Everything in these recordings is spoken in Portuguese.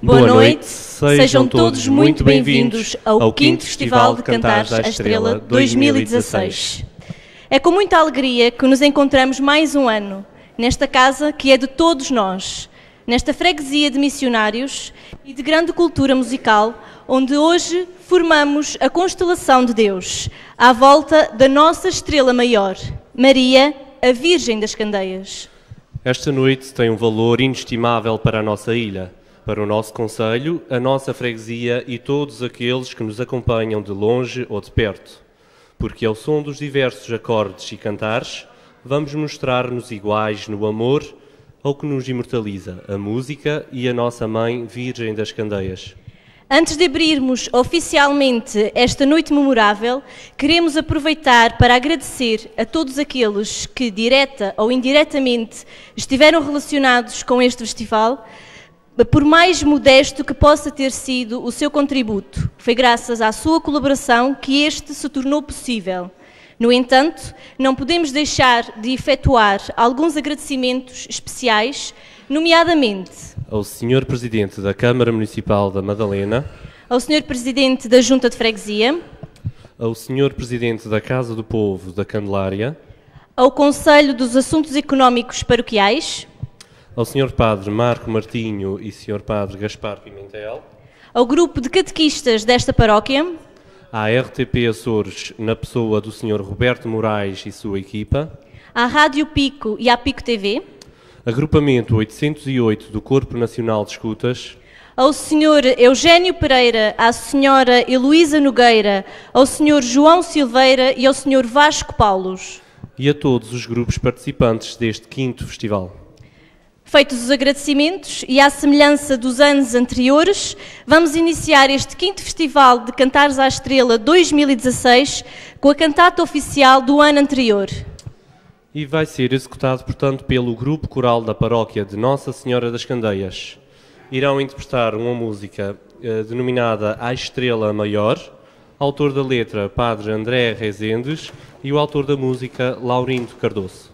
Boa noite, sejam todos muito bem-vindos ao 5 Festival de Cantares à Estrela 2016. É com muita alegria que nos encontramos mais um ano, nesta casa que é de todos nós, nesta freguesia de missionários e de grande cultura musical, onde hoje formamos a constelação de Deus, à volta da nossa estrela maior, Maria, a Virgem das Candeias. Esta noite tem um valor inestimável para a nossa ilha para o nosso Conselho, a nossa freguesia e todos aqueles que nos acompanham de longe ou de perto, porque ao som dos diversos acordes e cantares, vamos mostrar-nos iguais no amor ao que nos imortaliza, a música e a nossa Mãe Virgem das Candeias. Antes de abrirmos oficialmente esta noite memorável, queremos aproveitar para agradecer a todos aqueles que, direta ou indiretamente, estiveram relacionados com este festival, por mais modesto que possa ter sido o seu contributo, foi graças à sua colaboração que este se tornou possível. No entanto, não podemos deixar de efetuar alguns agradecimentos especiais, nomeadamente ao Sr. Presidente da Câmara Municipal da Madalena, ao Sr. Presidente da Junta de Freguesia, ao Sr. Presidente da Casa do Povo da Candelária, ao Conselho dos Assuntos Económicos Paroquiais, ao Sr. Padre Marco Martinho e Sr. Padre Gaspar Pimentel, ao grupo de catequistas desta paróquia, à RTP Açores, na pessoa do Sr. Roberto Moraes e sua equipa, à Rádio Pico e à Pico TV, agrupamento 808 do Corpo Nacional de Escutas, ao Sr. Eugênio Pereira, à Sra. Heloísa Nogueira, ao Sr. João Silveira e ao Sr. Vasco Paulos. E a todos os grupos participantes deste quinto festival. Feitos os agradecimentos e à semelhança dos anos anteriores, vamos iniciar este quinto Festival de Cantares à Estrela 2016 com a cantata oficial do ano anterior. E vai ser executado, portanto, pelo Grupo Coral da Paróquia de Nossa Senhora das Candeias. Irão interpretar uma música eh, denominada A Estrela Maior, autor da letra Padre André Rezendes e o autor da música Laurindo Cardoso.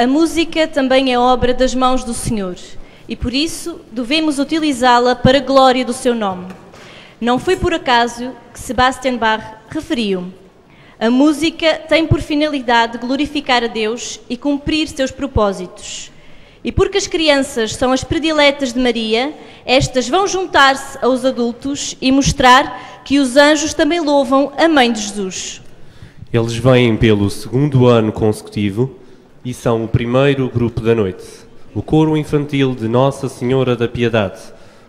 A música também é obra das mãos do Senhor e por isso devemos utilizá-la para a glória do seu nome. Não foi por acaso que Sebastian Bach referiu: a música tem por finalidade glorificar a Deus e cumprir seus propósitos. E porque as crianças são as prediletas de Maria, estas vão juntar-se aos adultos e mostrar que os anjos também louvam a Mãe de Jesus. Eles vêm pelo segundo ano consecutivo e são o primeiro grupo da noite. O coro infantil de Nossa Senhora da Piedade,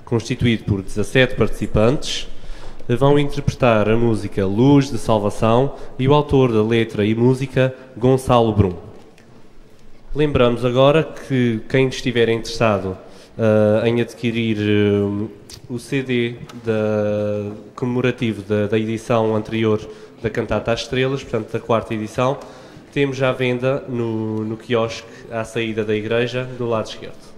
constituído por 17 participantes, vão interpretar a música Luz de Salvação e o autor da letra e música, Gonçalo Brum. Lembramos agora que quem estiver interessado uh, em adquirir uh, o CD da, comemorativo da, da edição anterior da Cantata às Estrelas, portanto da quarta edição, temos à venda no, no quiosque à saída da igreja, do lado esquerdo.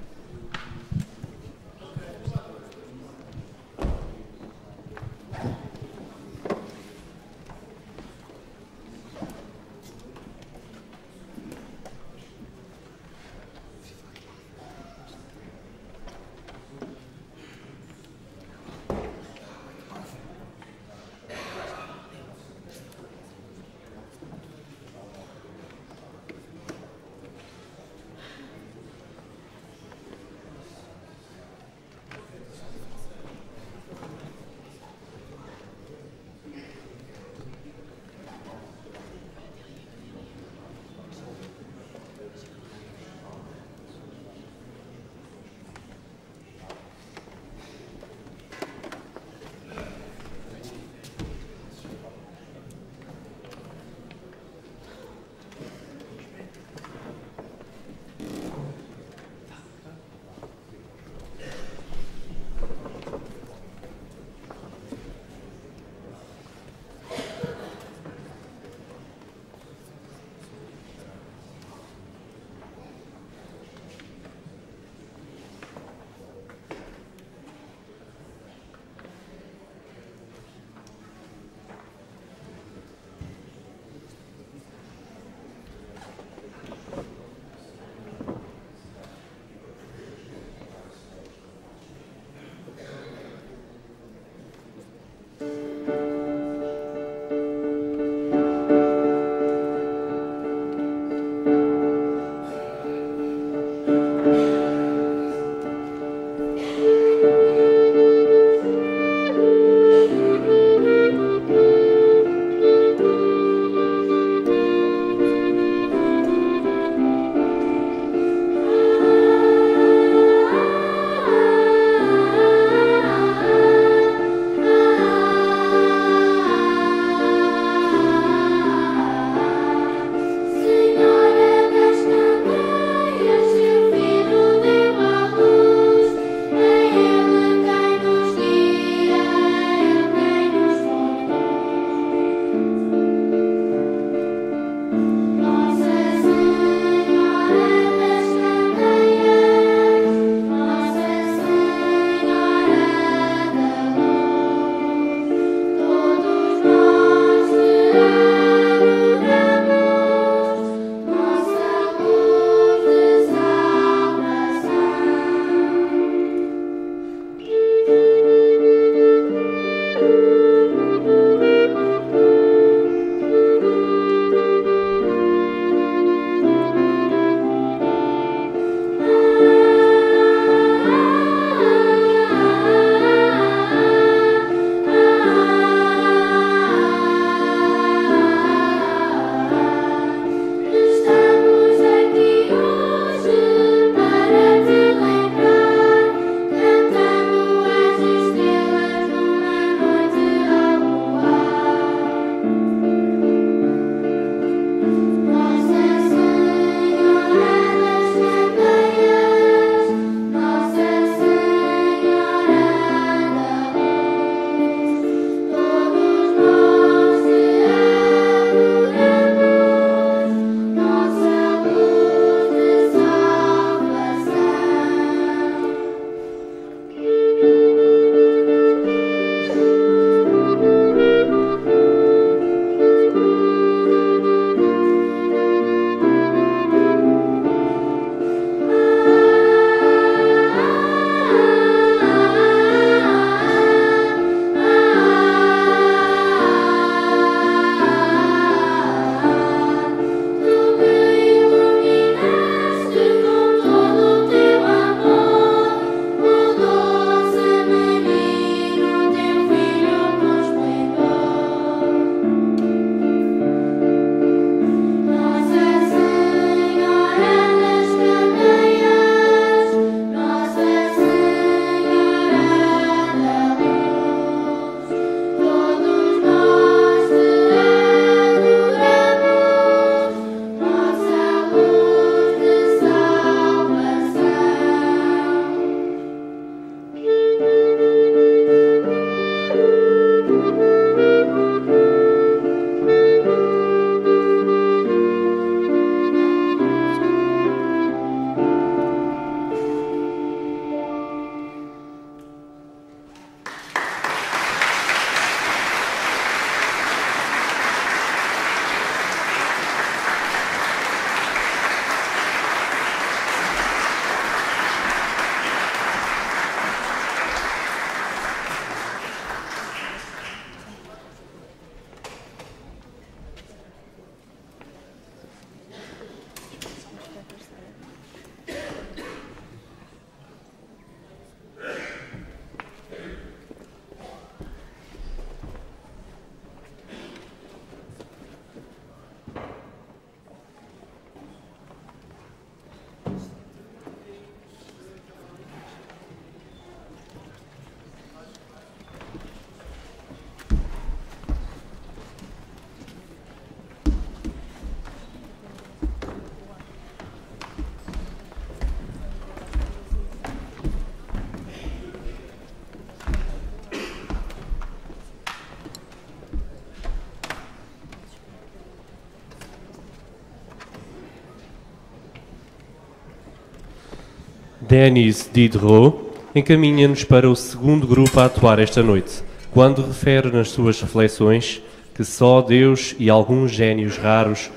Denis Diderot encaminha-nos para o segundo grupo a atuar esta noite, quando refere nas suas reflexões que só Deus e alguns gênios raros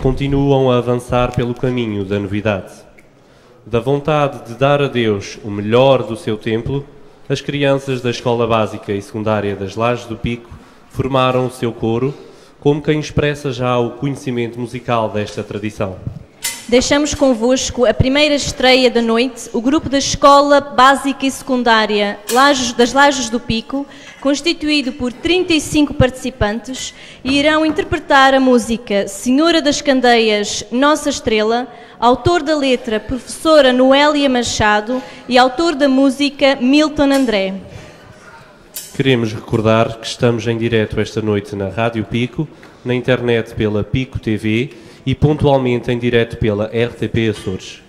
continuam a avançar pelo caminho da novidade. Da vontade de dar a Deus o melhor do seu templo, as crianças da Escola Básica e Secundária das Lajes do Pico formaram o seu coro, como quem expressa já o conhecimento musical desta tradição. Deixamos convosco a primeira estreia da noite, o grupo da Escola Básica e Secundária das Lajes do Pico, constituído por 35 participantes, e irão interpretar a música Senhora das Candeias, Nossa Estrela, autor da letra Professora Noélia Machado e autor da música Milton André. Queremos recordar que estamos em direto esta noite na Rádio Pico, na internet pela Pico TV e pontualmente em direto pela RTP Açores.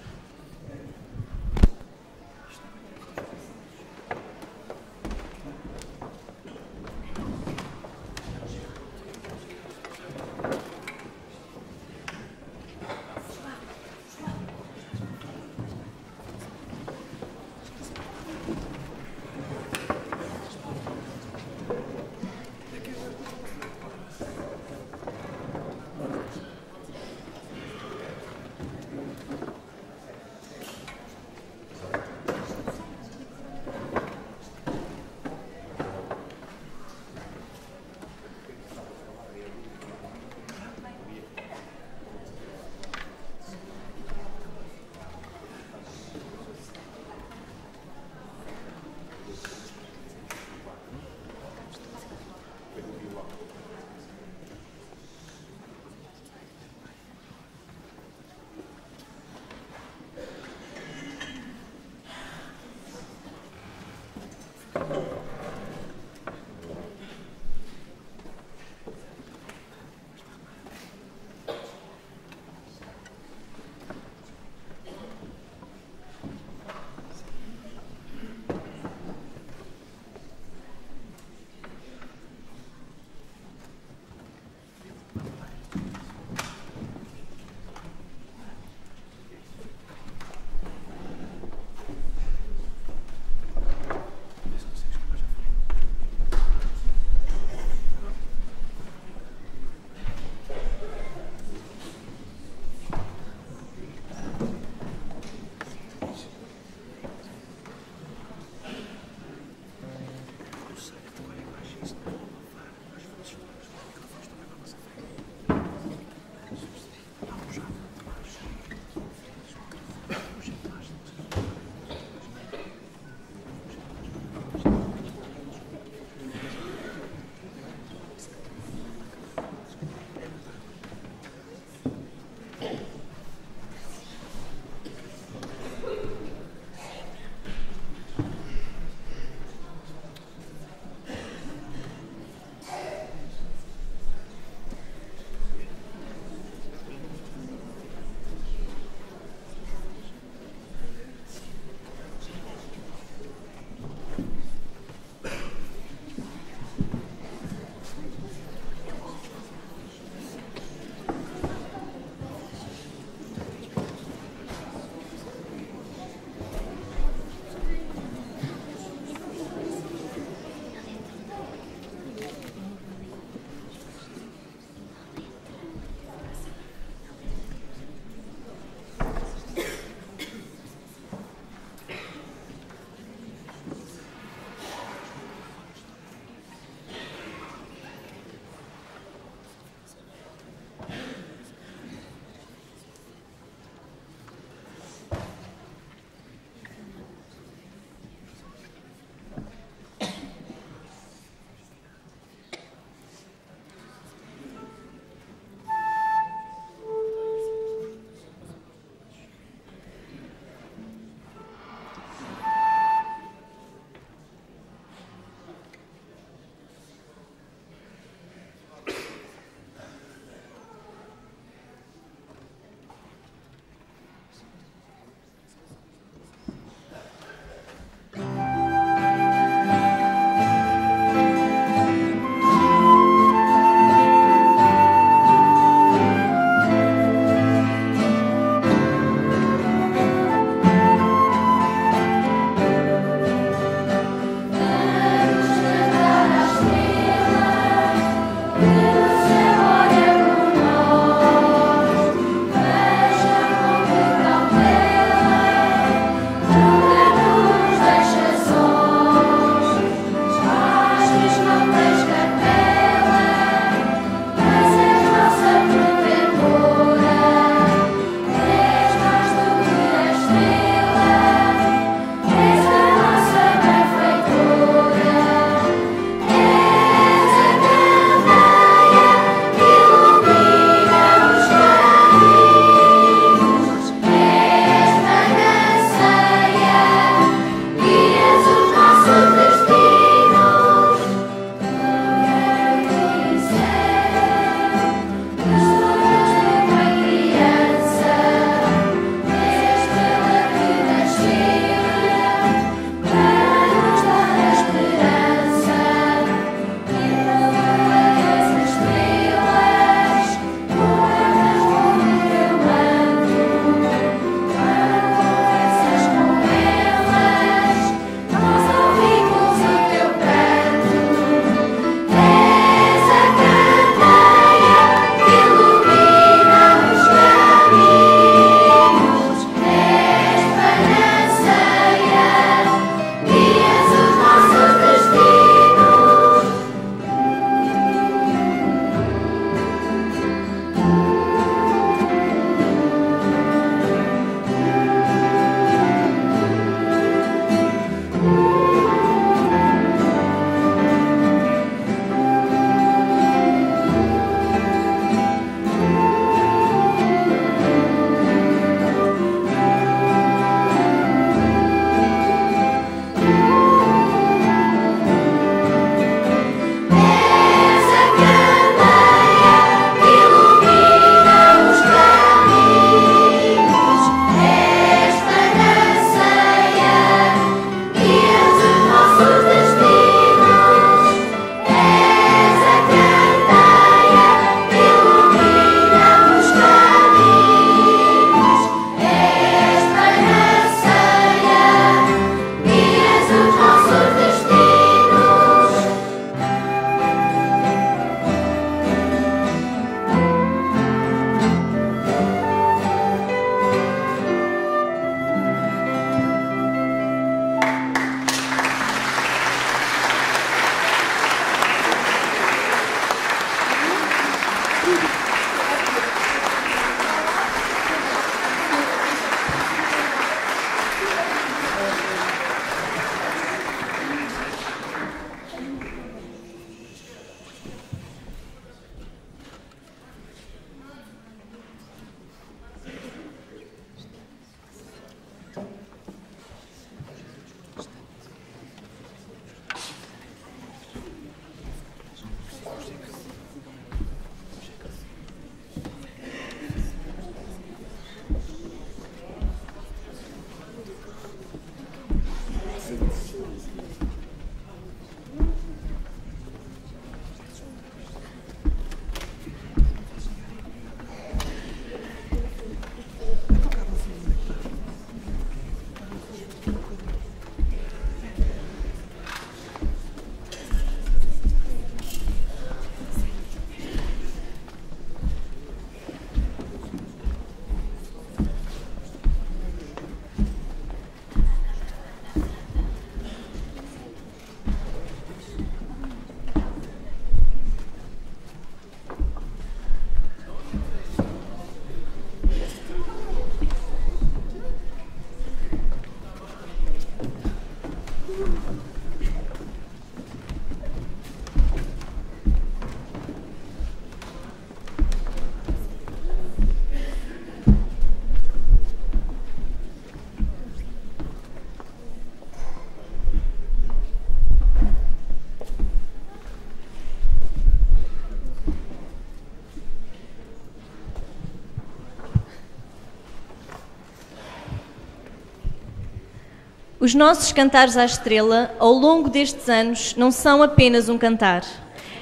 Os nossos cantares à estrela, ao longo destes anos, não são apenas um cantar.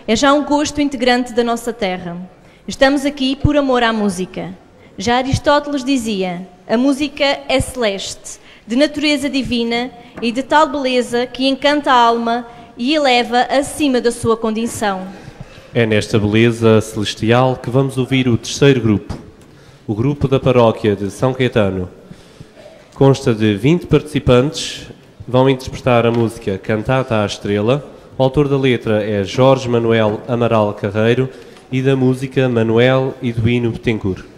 É já um gosto integrante da nossa terra. Estamos aqui por amor à música. Já Aristóteles dizia: a música é celeste, de natureza divina e de tal beleza que encanta a alma e eleva acima da sua condição. É nesta beleza celestial que vamos ouvir o terceiro grupo, o grupo da paróquia de São Caetano. Consta de 20 participantes, vão interpretar a música Cantata à Estrela. O autor da letra é Jorge Manuel Amaral Carreiro e da música Manuel Eduino Betancourt.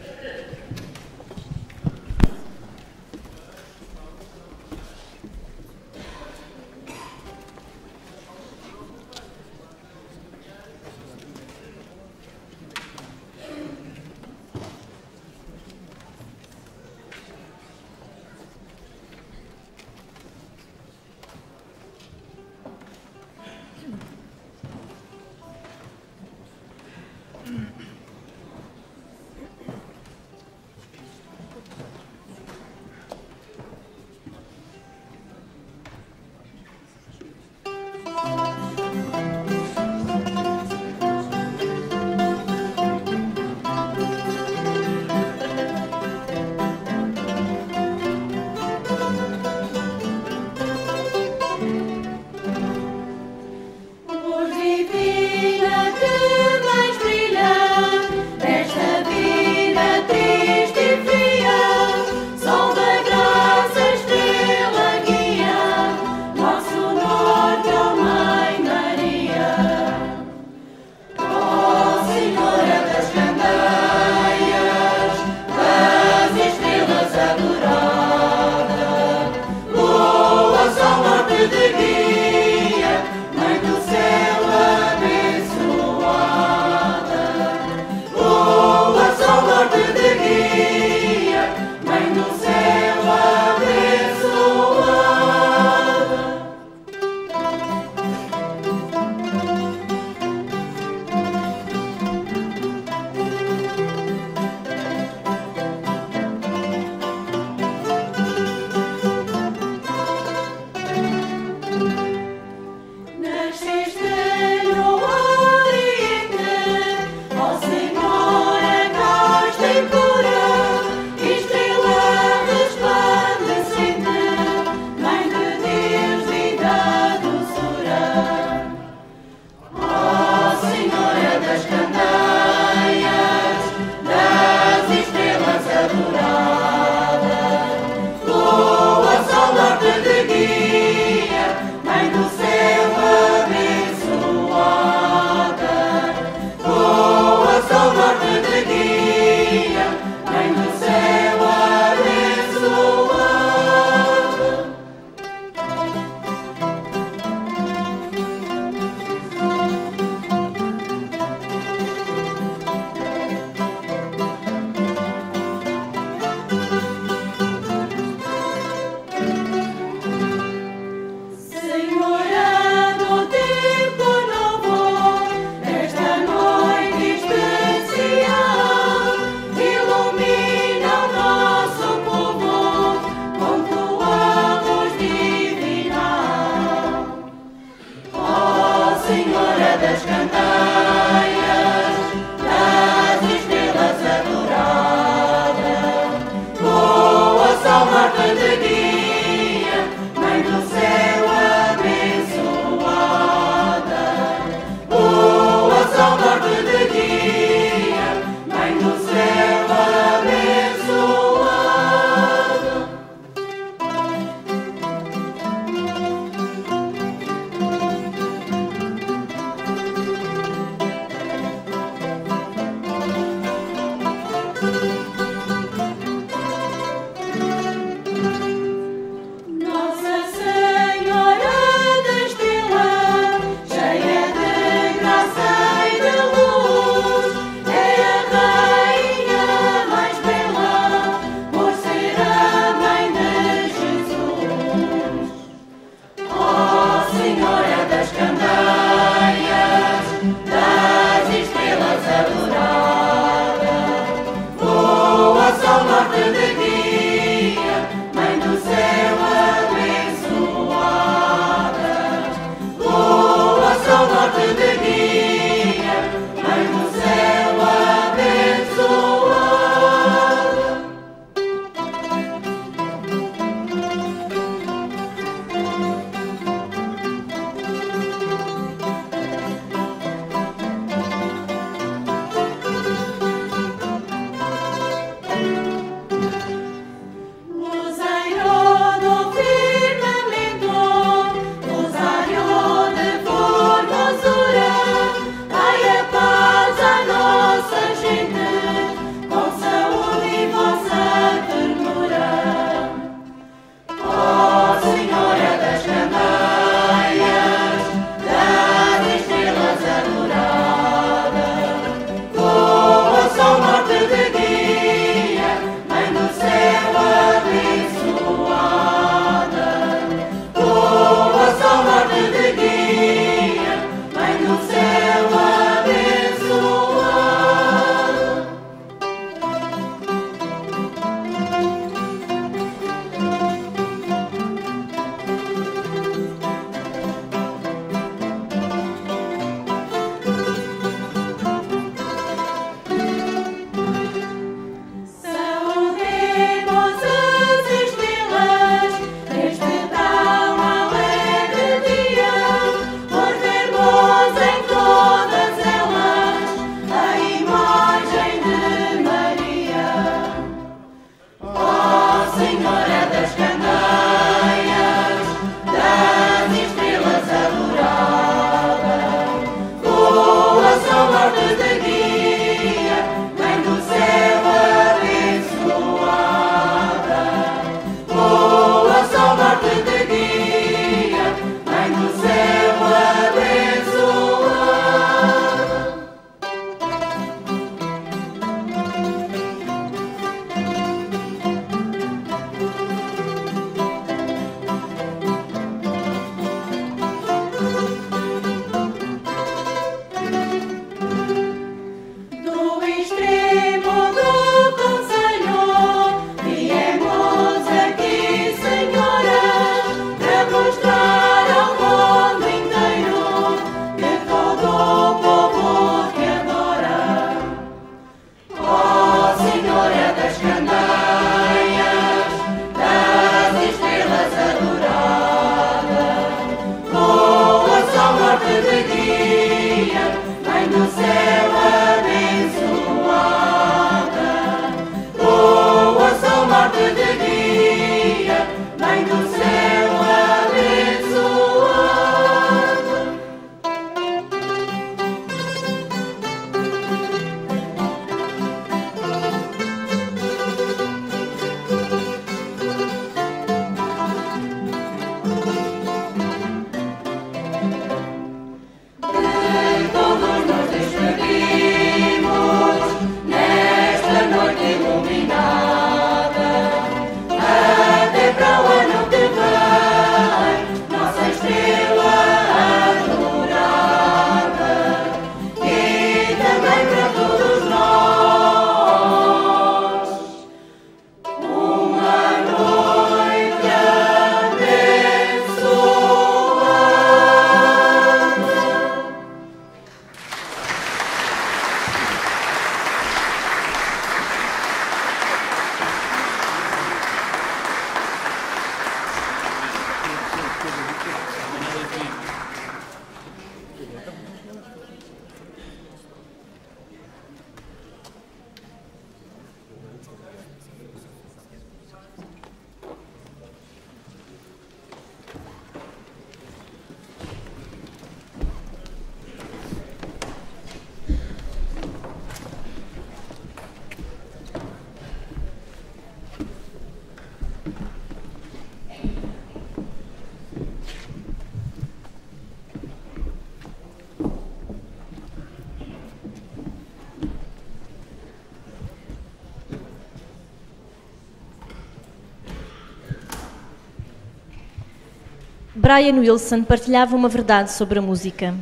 Brian Wilson partilhava uma verdade sobre a música.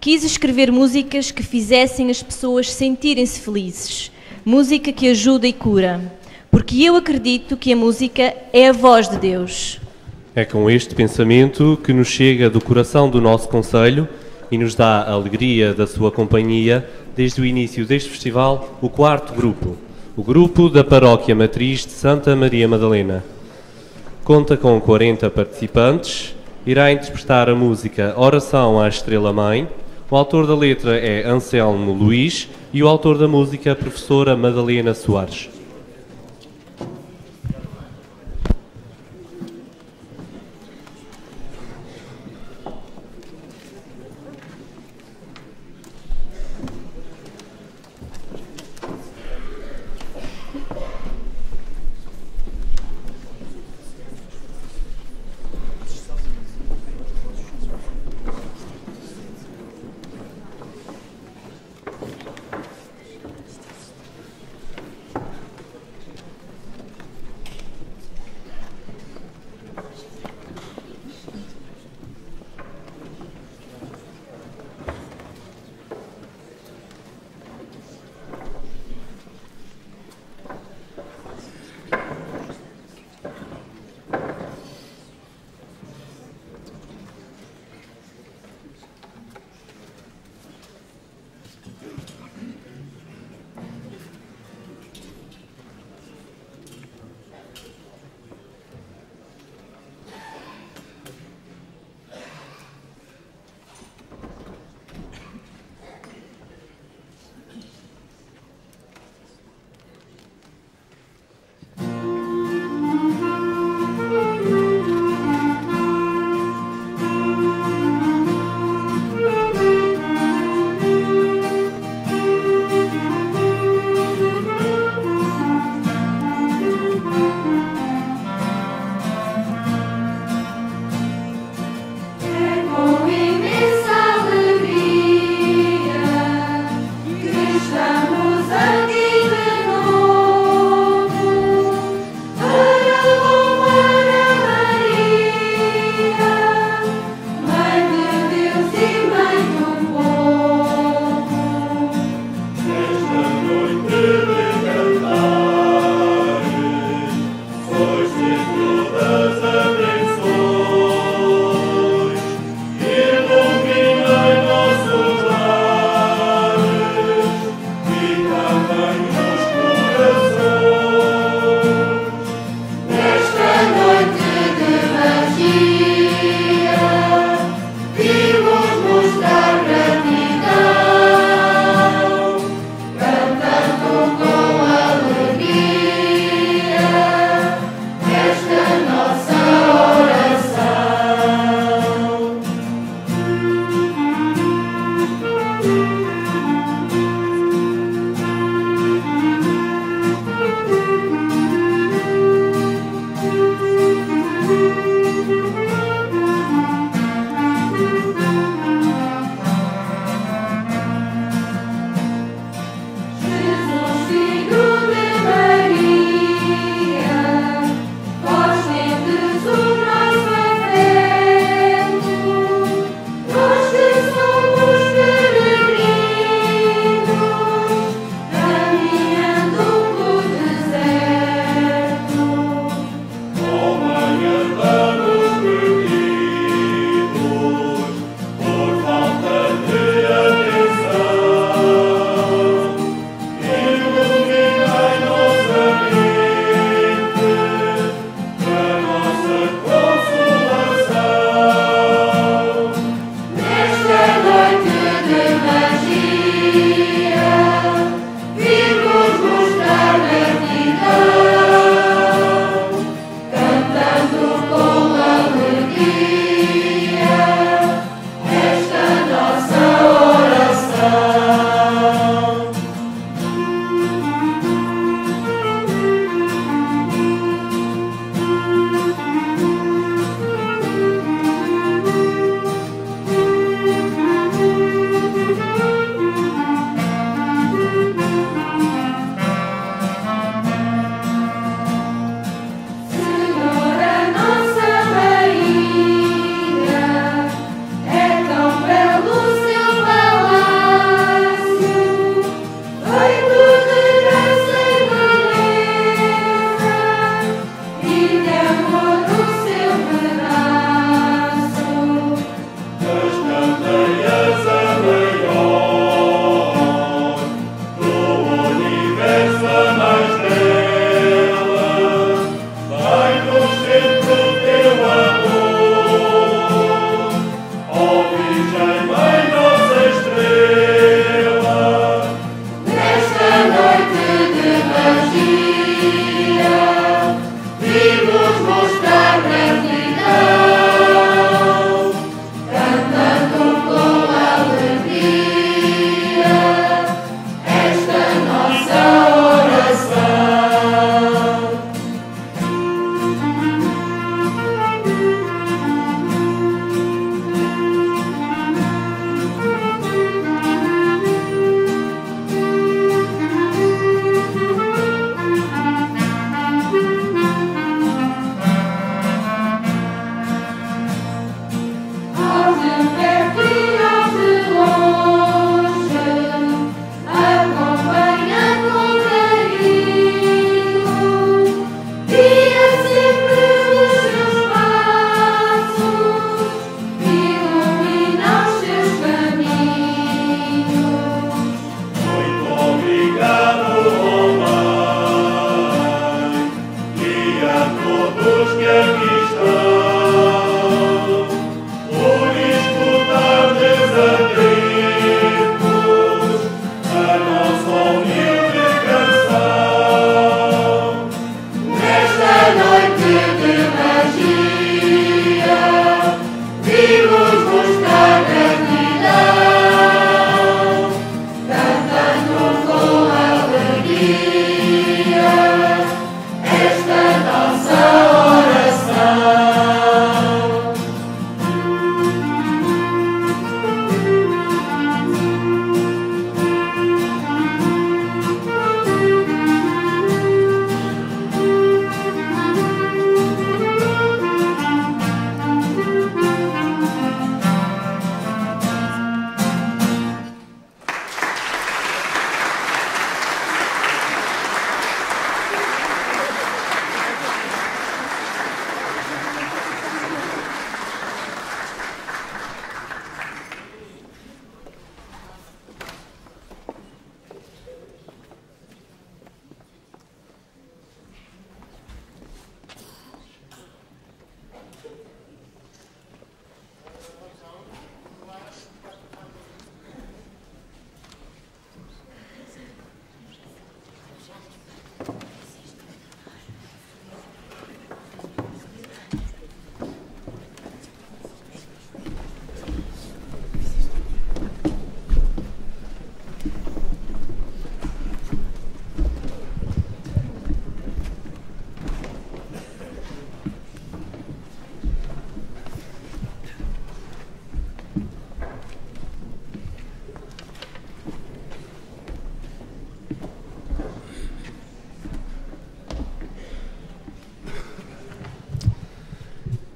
Quis escrever músicas que fizessem as pessoas sentirem-se felizes, música que ajuda e cura, porque eu acredito que a música é a voz de Deus. É com este pensamento que nos chega do coração do nosso Conselho e nos dá a alegria da sua companhia desde o início deste festival, o quarto grupo, o grupo da Paróquia Matriz de Santa Maria Madalena. Conta com 40 participantes, irá interpretar a música Oração à Estrela Mãe. O autor da letra é Anselmo Luís e o autor da música, a professora Madalena Soares.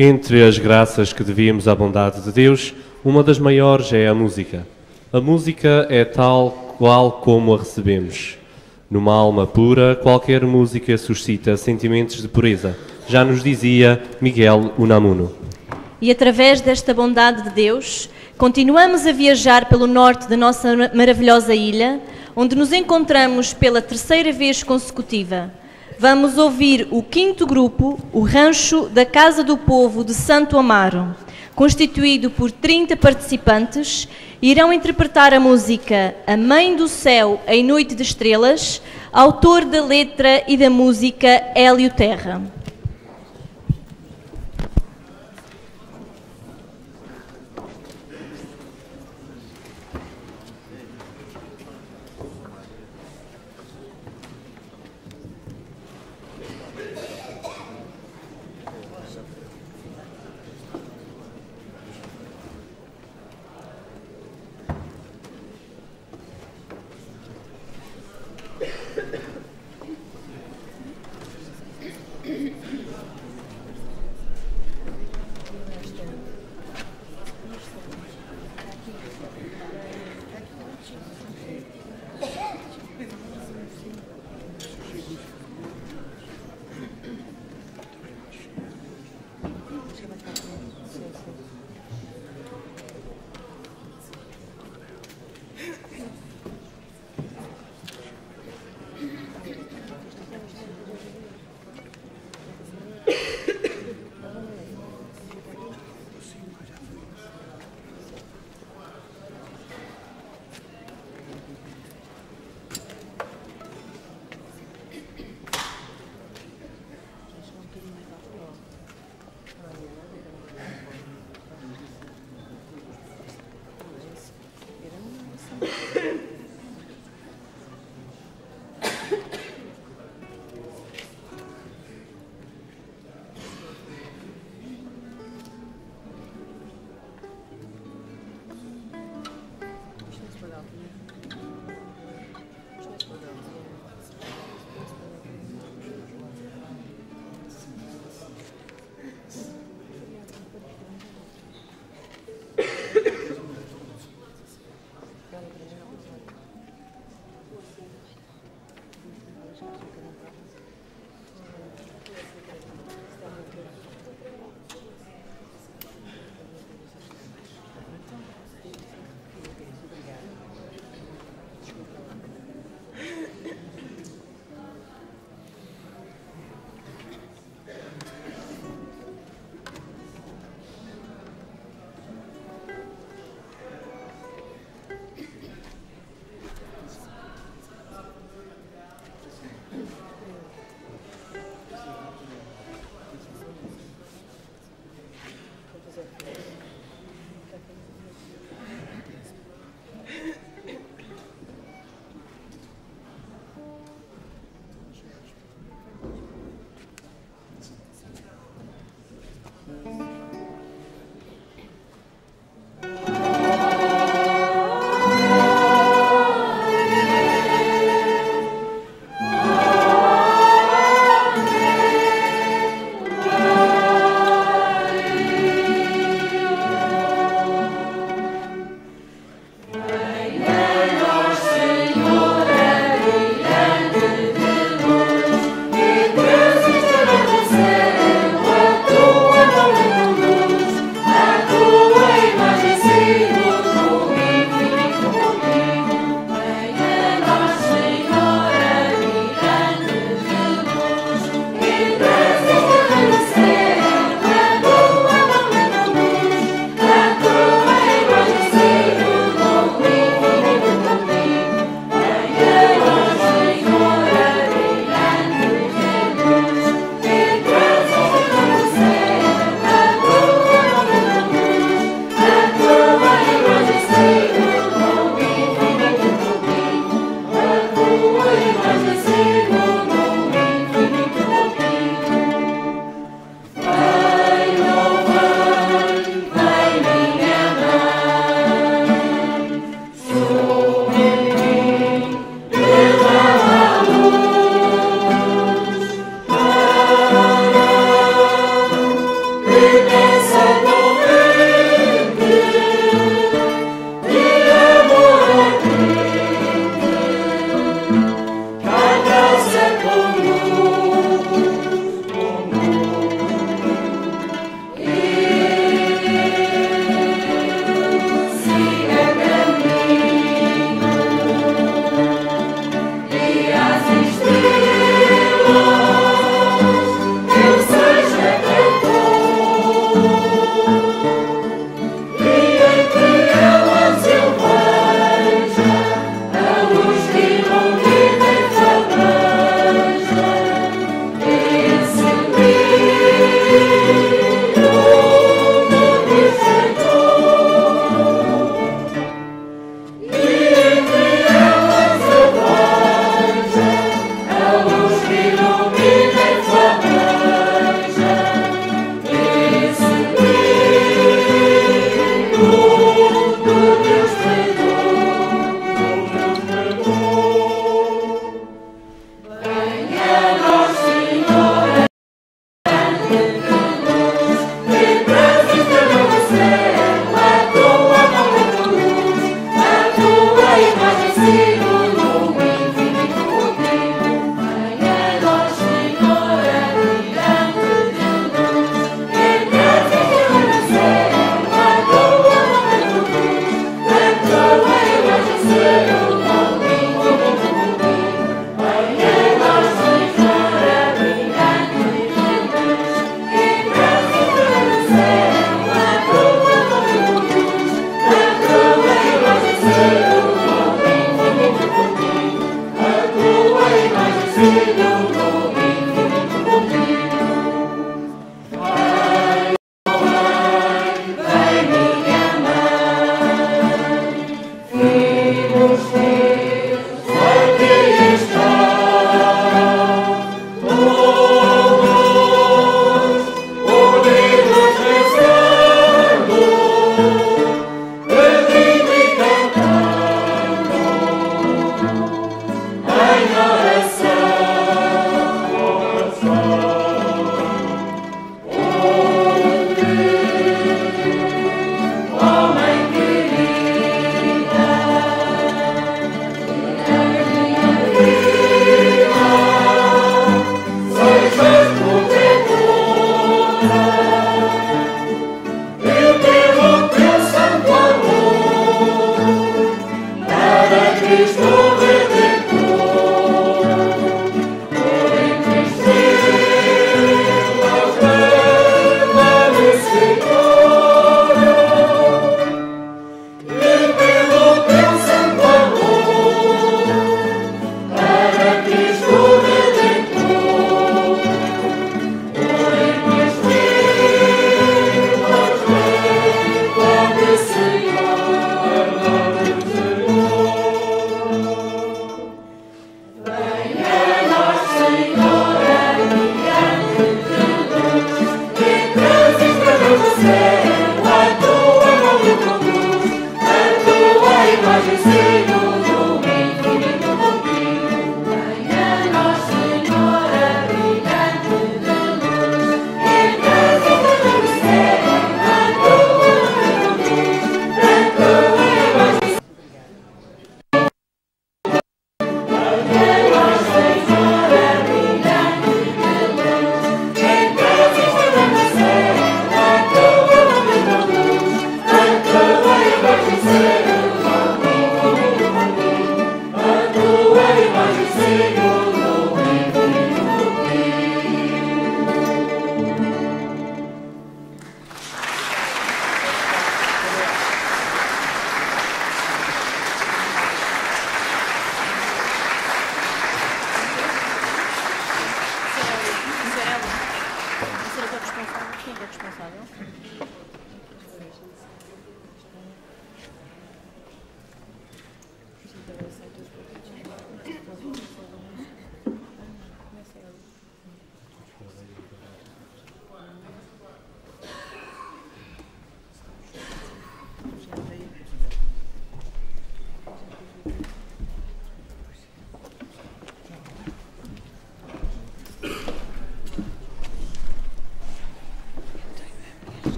Entre as graças que devíamos à bondade de Deus, uma das maiores é a música. A música é tal qual como a recebemos. Numa alma pura, qualquer música suscita sentimentos de pureza. Já nos dizia Miguel Unamuno. E através desta bondade de Deus, continuamos a viajar pelo norte da nossa maravilhosa ilha, onde nos encontramos pela terceira vez consecutiva. Vamos ouvir o quinto grupo, o Rancho da Casa do Povo de Santo Amaro, constituído por 30 participantes, irão interpretar a música A Mãe do Céu em Noite de Estrelas, autor da letra e da música Hélio Terra.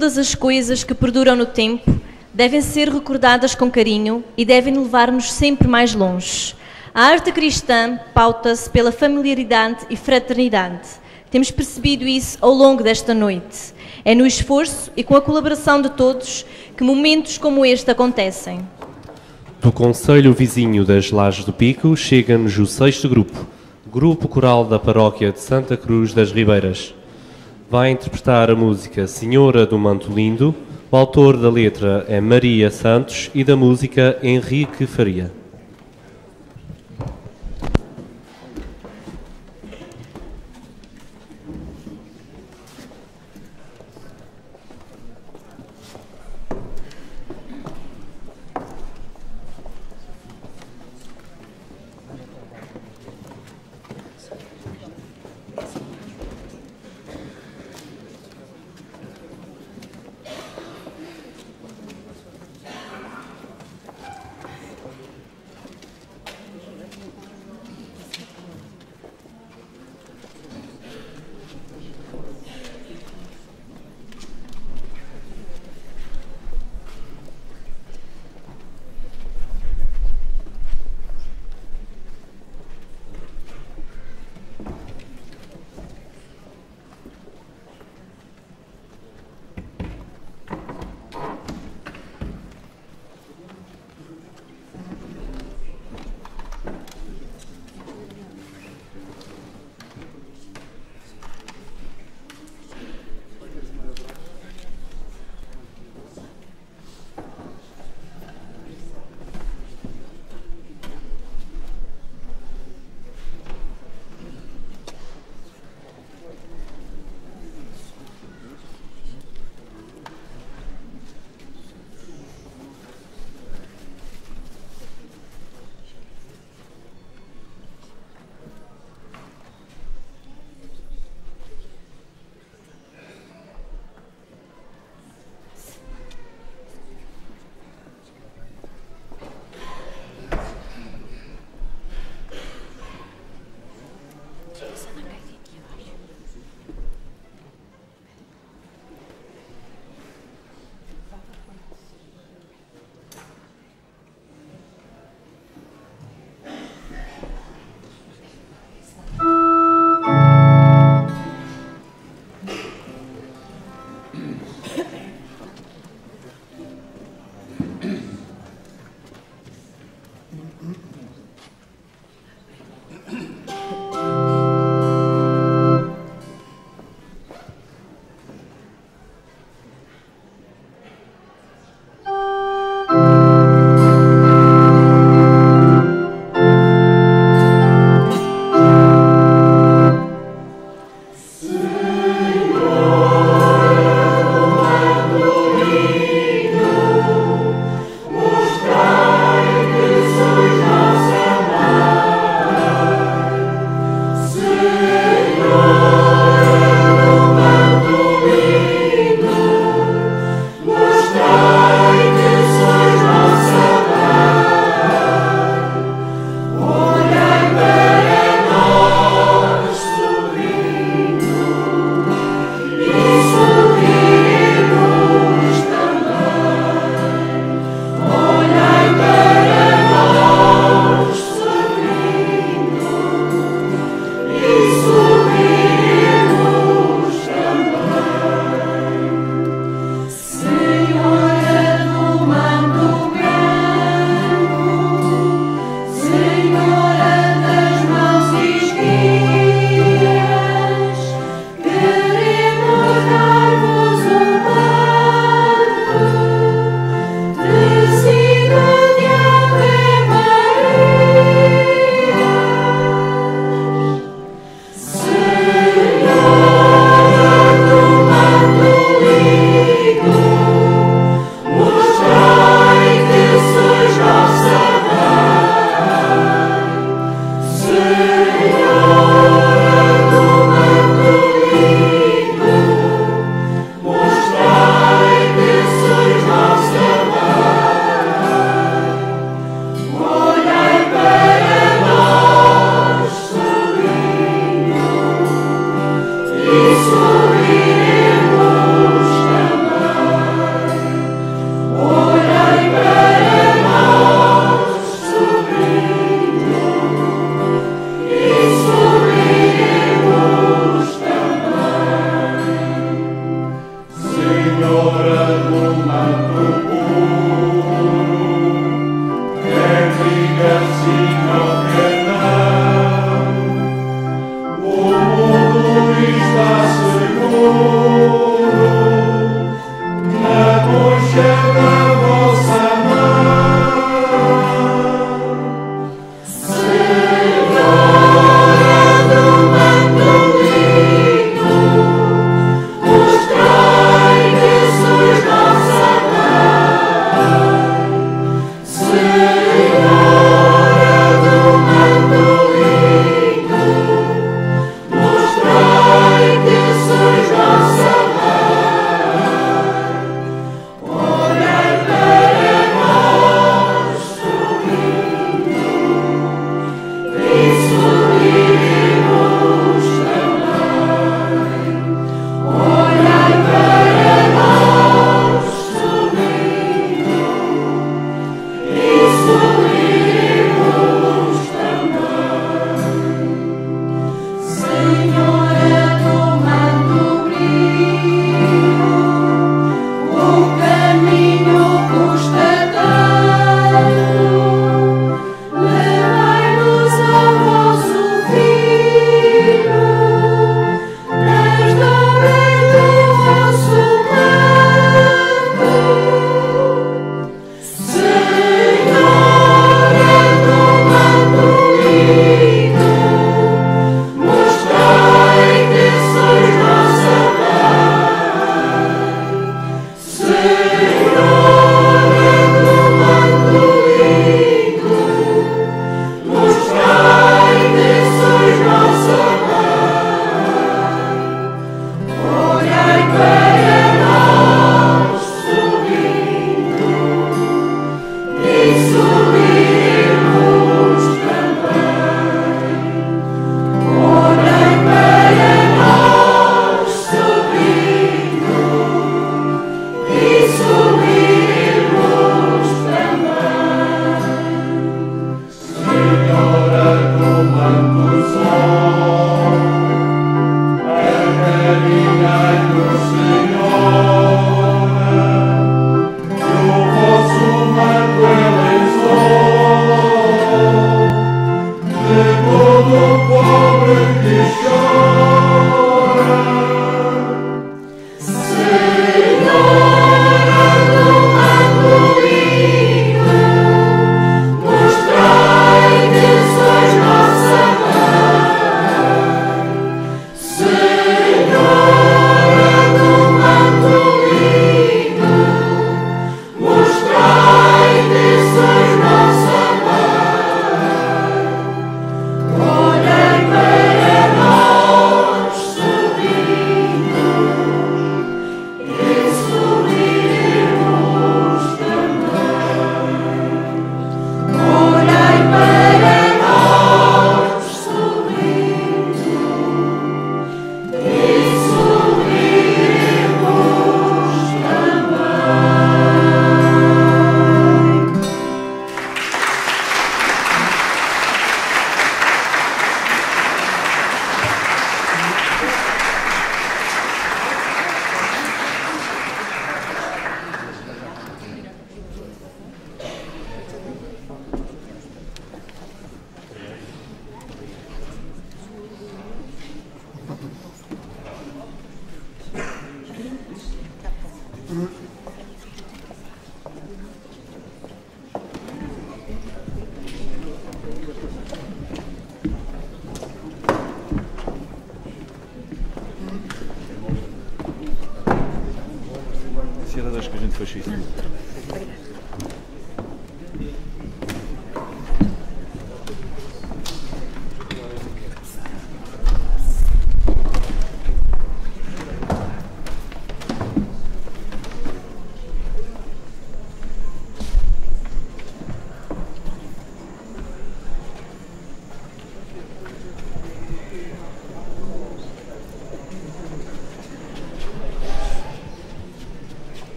Todas as coisas que perduram no tempo devem ser recordadas com carinho e devem levar-nos sempre mais longe. A arte cristã pauta-se pela familiaridade e fraternidade. Temos percebido isso ao longo desta noite. É no esforço e com a colaboração de todos que momentos como este acontecem. Do Conselho Vizinho das Lajes do Pico chega-nos o sexto grupo, Grupo Coral da Paróquia de Santa Cruz das Ribeiras. Vai interpretar a música Senhora do Manto Lindo. O autor da letra é Maria Santos e da música Henrique Faria.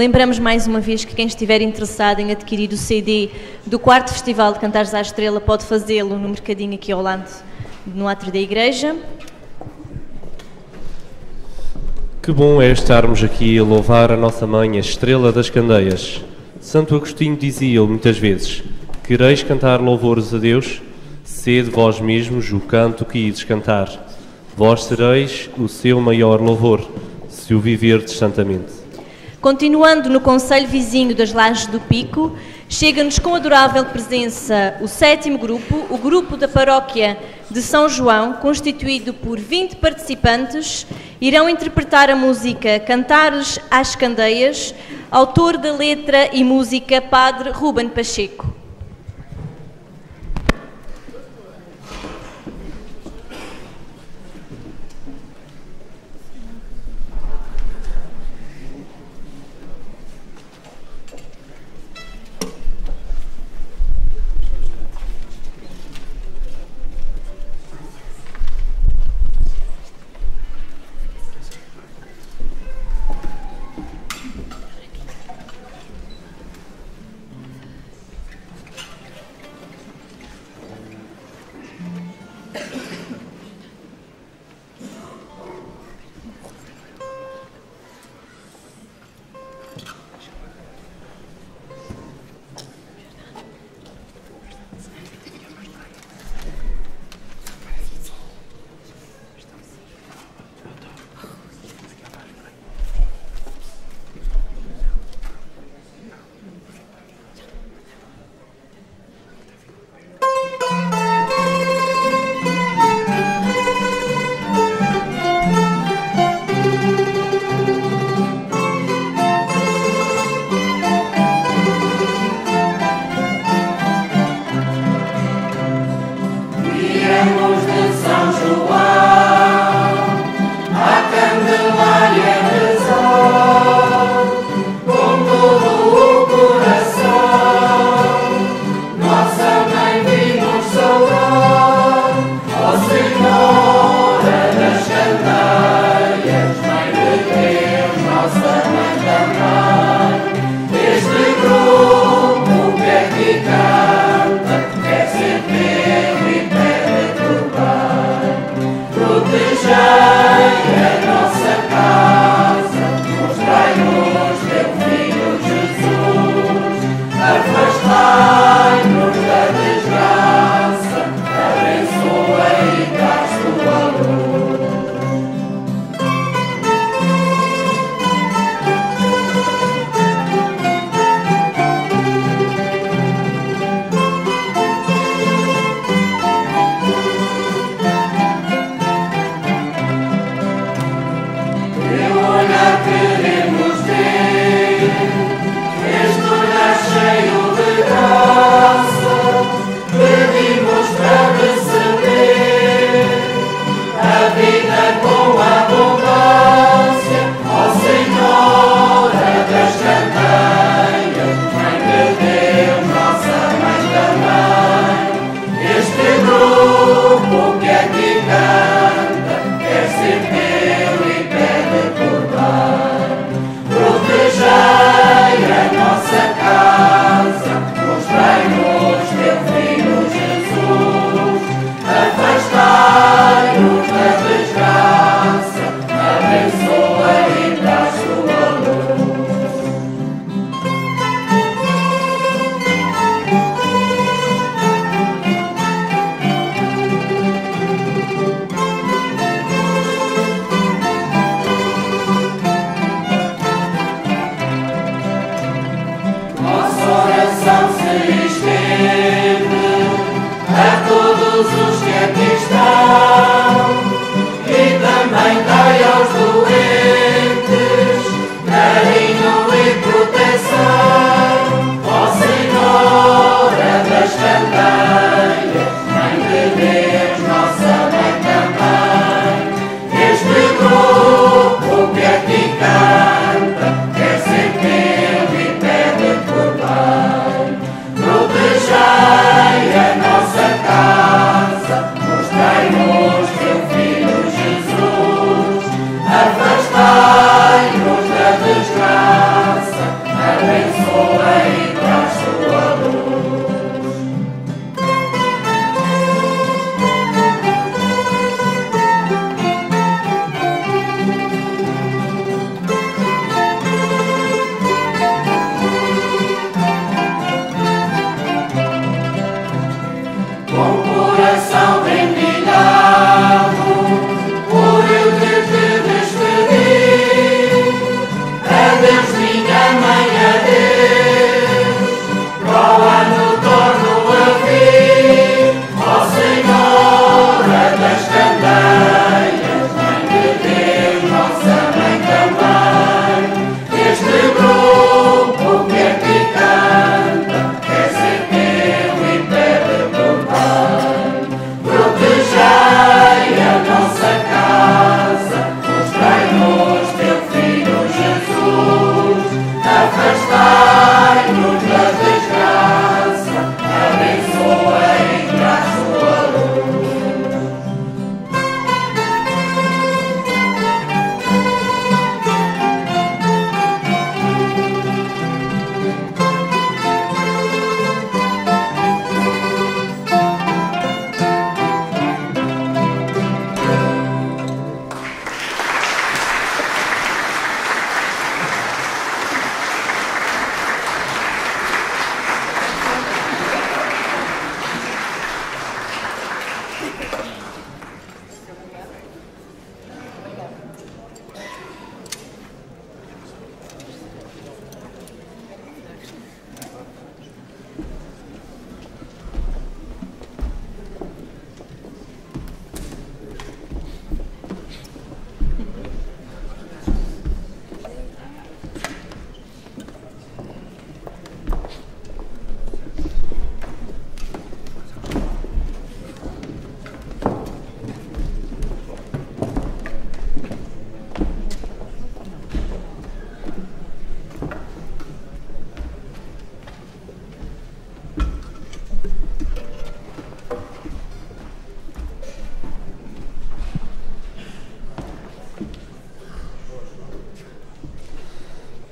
Lembramos mais uma vez que quem estiver interessado em adquirir o CD do quarto Festival de Cantares à Estrela pode fazê-lo no mercadinho aqui ao lado, no átrio da igreja. Que bom é estarmos aqui a louvar a nossa mãe, a estrela das candeias. Santo Agostinho dizia muitas vezes: Quereis cantar louvores a Deus? Sede vós mesmos o canto que ides cantar. Vós sereis o seu maior louvor, se o viverdes santamente. Continuando no Conselho Vizinho das Lajes do Pico, chega-nos com adorável presença o sétimo grupo, o grupo da paróquia de São João, constituído por 20 participantes, irão interpretar a música Cantares às Candeias, autor da letra e música Padre Ruben Pacheco.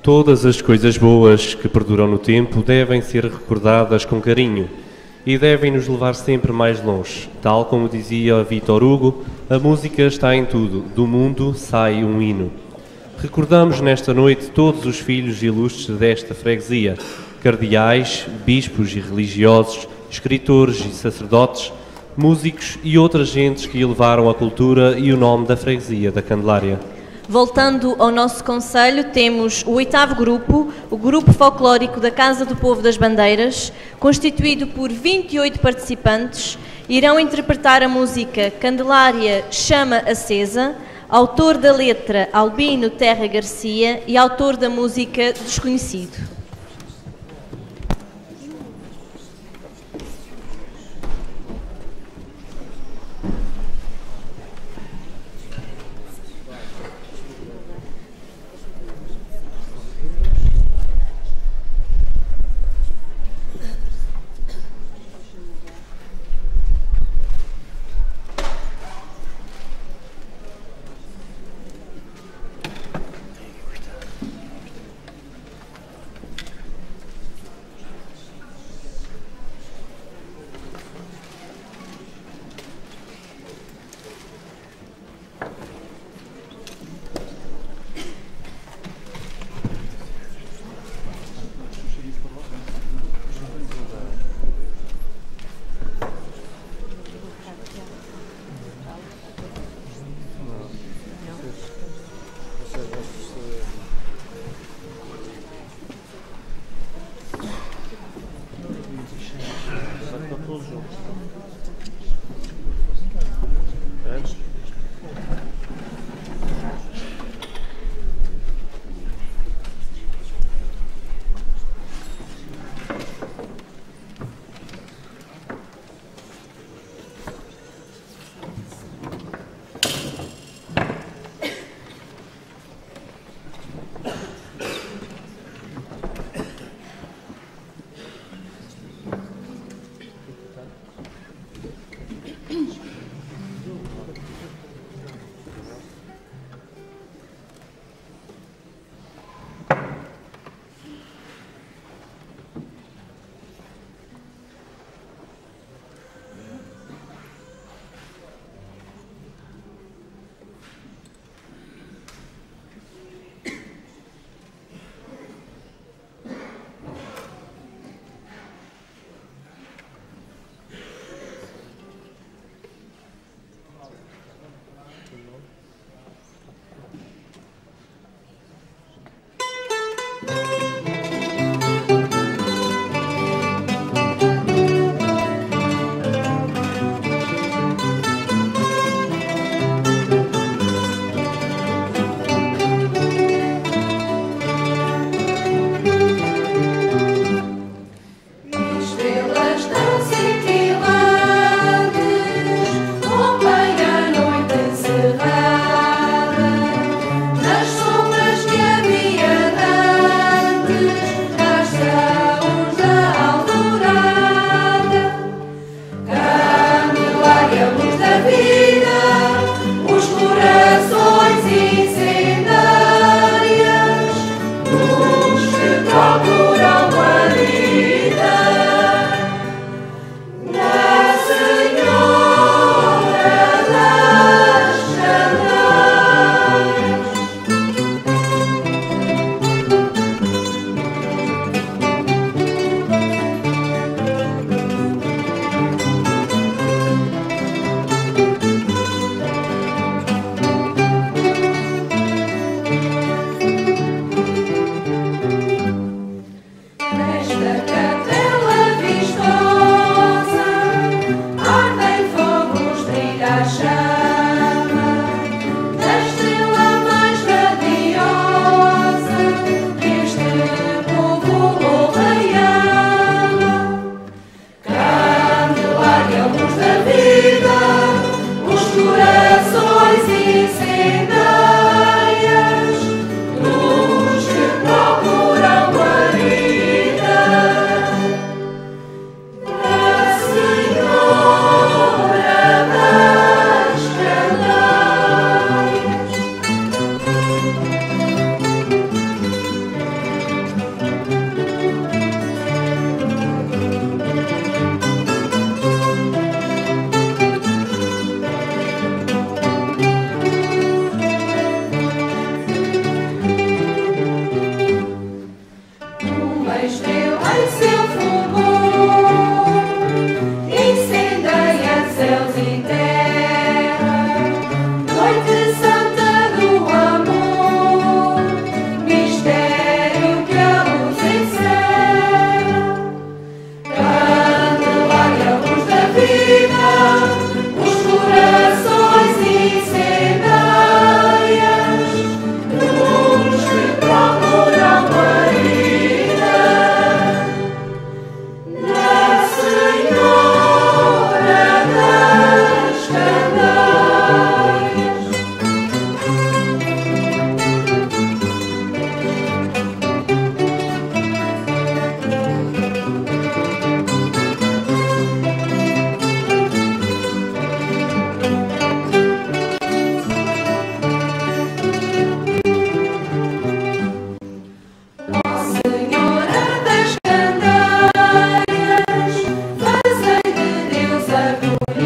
Todas as coisas boas que perduram no tempo devem ser recordadas com carinho e devem nos levar sempre mais longe. Tal como dizia Victor Hugo, a música está em tudo, do mundo sai um hino. Recordamos nesta noite todos os filhos ilustres desta freguesia, cardeais, bispos e religiosos, escritores e sacerdotes, músicos e outras gentes que elevaram a cultura e o nome da freguesia da Candelária. Voltando ao nosso conselho, temos o oitavo grupo, o grupo folclórico da Casa do Povo das Bandeiras, constituído por 28 participantes, irão interpretar a música Candelária Chama Acesa, autor da letra Albino Terra Garcia e autor da música Desconhecido. do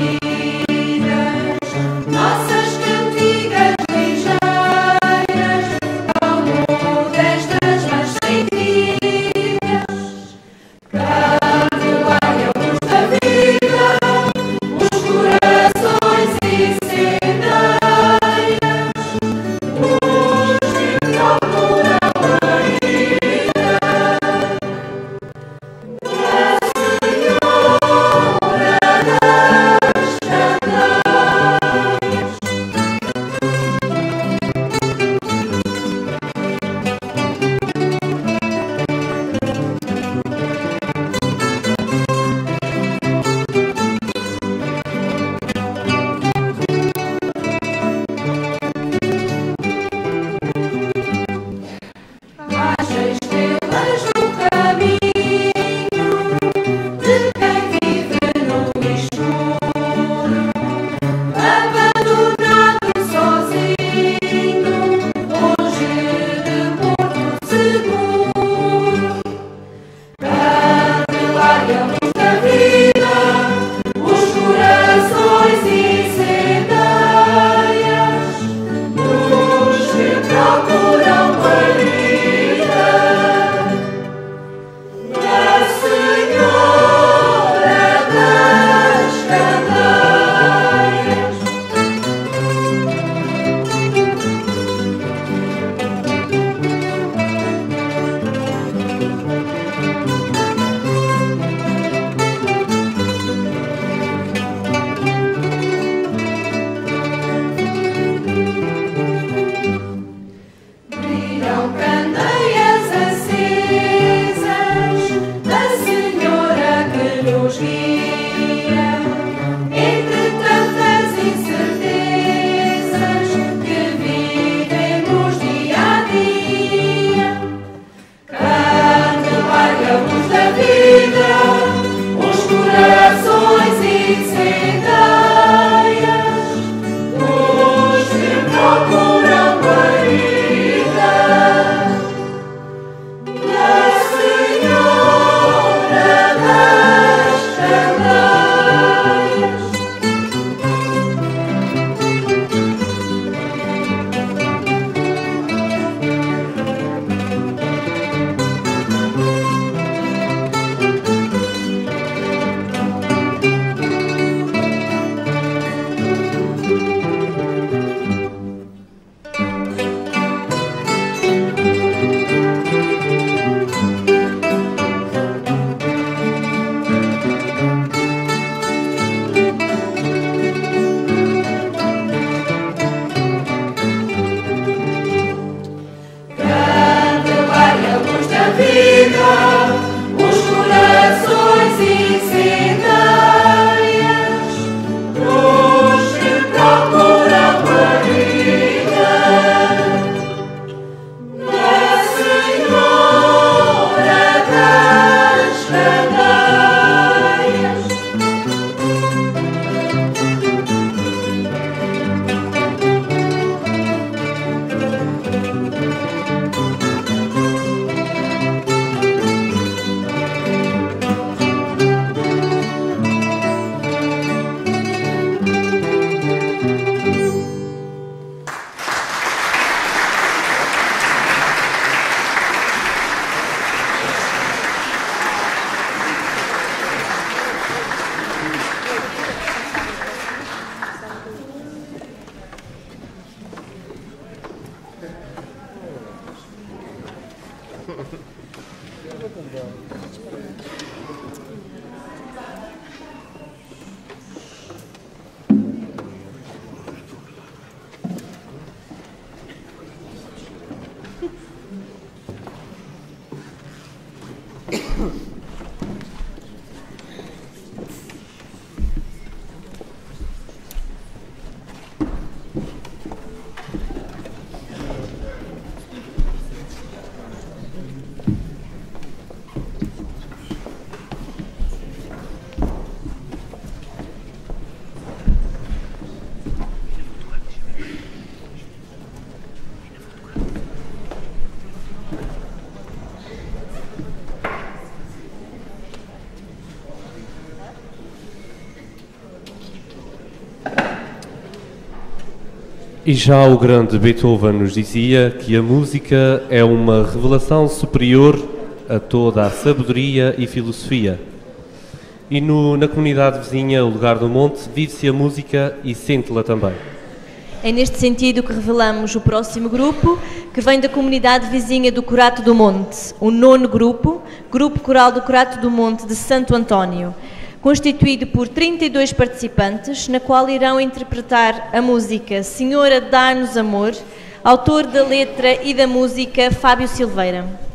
E já o grande Beethoven nos dizia que a música é uma revelação superior a toda a sabedoria e filosofia. E no, na comunidade vizinha, o Lugar do Monte, vive-se a música e sente-la também. É neste sentido que revelamos o próximo grupo, que vem da comunidade vizinha do Corato do Monte, o nono grupo, Grupo Coral do Corato do Monte de Santo António, constituído por 32 participantes, na qual irão interpretar a música Senhora Dá-nos Amor, autor da letra e da música Fábio Silveira.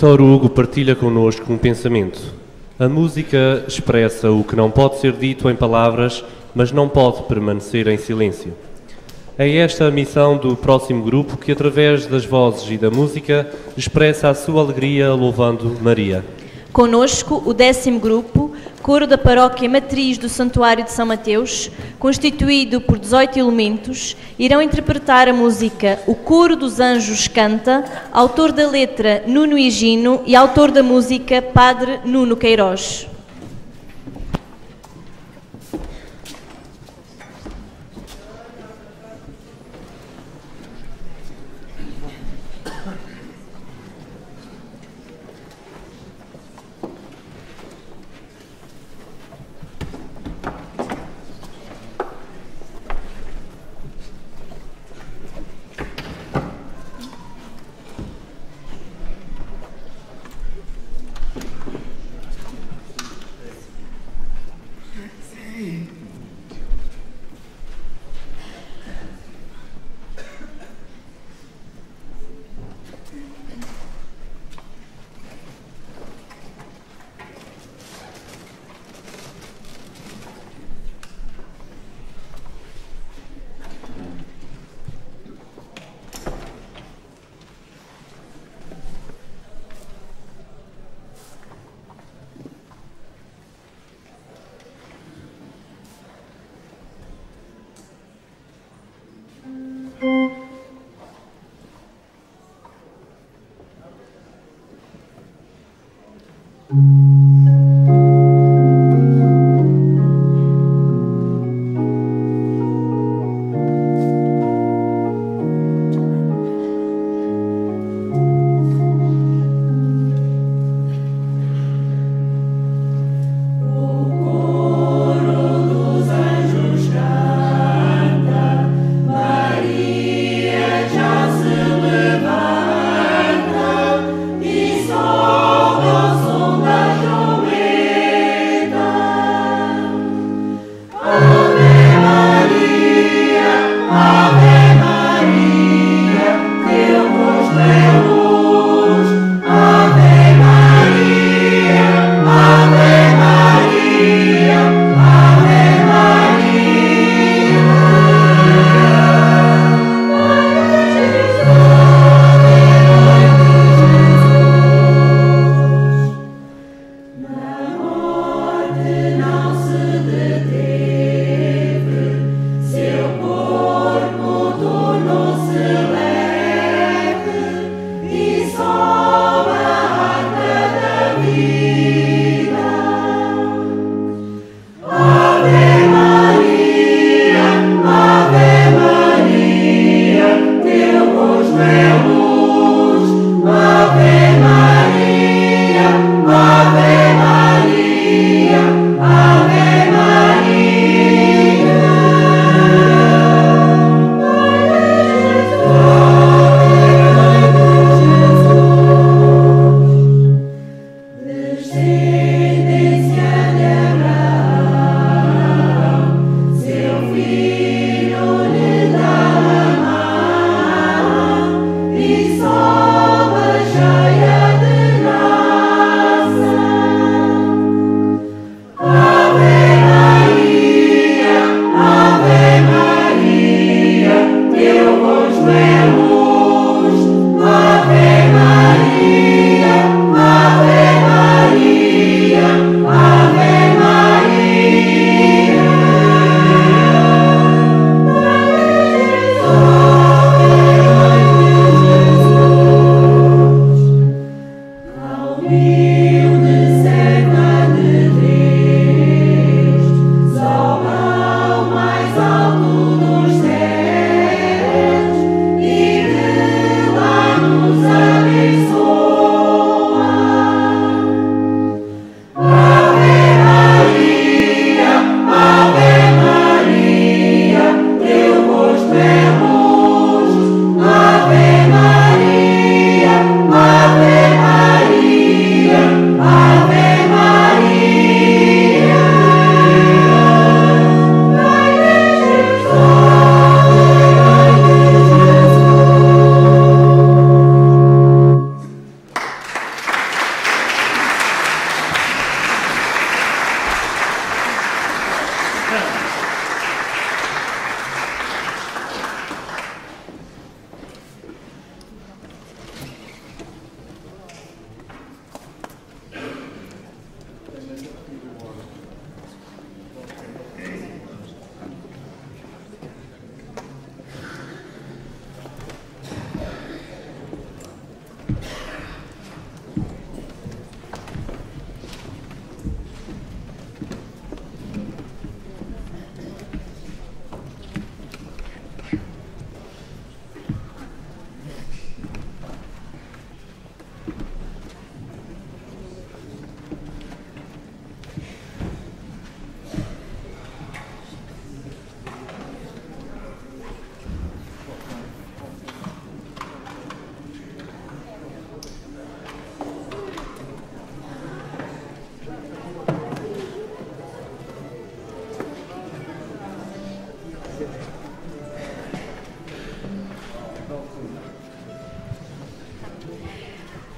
Vitor Hugo partilha connosco um pensamento. A música expressa o que não pode ser dito em palavras, mas não pode permanecer em silêncio. É esta a missão do próximo grupo que, através das vozes e da música, expressa a sua alegria louvando Maria. Conosco, o décimo grupo, coro da paróquia matriz do Santuário de São Mateus, constituído por 18 elementos, irão interpretar a música O Coro dos Anjos Canta, autor da letra Nuno Higino e autor da música Padre Nuno Queiroz.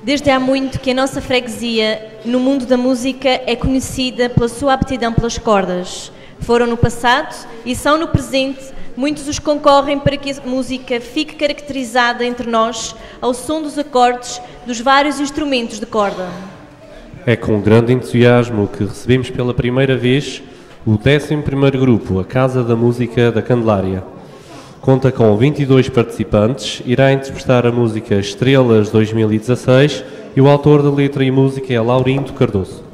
Desde há muito que a nossa freguesia, no mundo da música, é conhecida pela sua aptidão pelas cordas. Foram no passado e são no presente muitos os concorrem para que a música fique caracterizada entre nós ao som dos acordes dos vários instrumentos de corda. É com grande entusiasmo que recebemos pela primeira vez o 11º grupo, a Casa da Música da Candelária. Conta com 22 participantes, irá interpretar a música Estrelas 2016 e o autor da letra e música é Laurindo Cardoso.